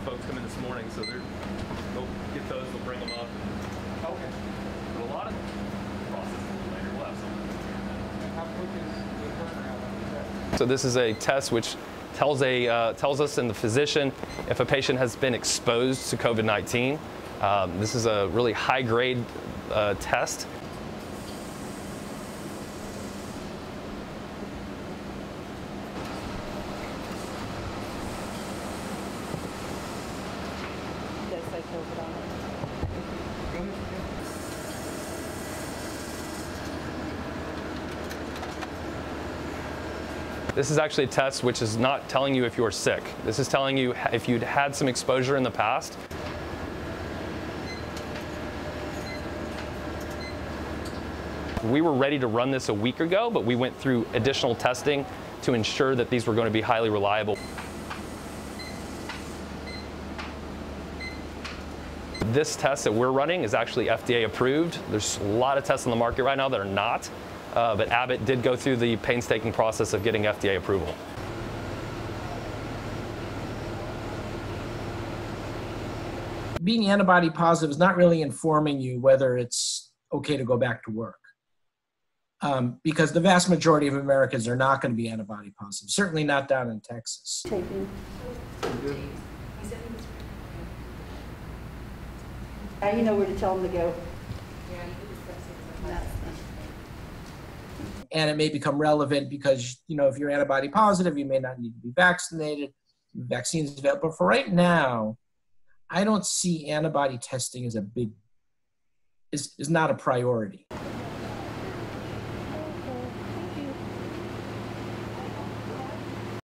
folks come in this morning, so they're, they'll get those, they'll bring them up. Okay. But a lot of process later. We'll have some. How quick is the turnaround on test? So this is a test which tells a uh, tells us and the physician if a patient has been exposed to COVID-19. Um, this is a really high grade uh, test. does say COVID on it. Go ahead. This is actually a test which is not telling you if you're sick. This is telling you if you'd had some exposure in the past. We were ready to run this a week ago, but we went through additional testing to ensure that these were going to be highly reliable. This test that we're running is actually FDA approved. There's a lot of tests on the market right now that are not, uh, but Abbott did go through the painstaking process of getting FDA approval. being antibody positive is not really informing you whether it's okay to go back to work. Um, because the vast majority of Americans are not going to be antibody positive, certainly not down in Texas. Taping. Good. Now you know where to tell them to go. And it may become relevant because, you know, if you're antibody positive, you may not need to be vaccinated. Vaccines available. But for right now, I don't see antibody testing as a big, is, is not a priority.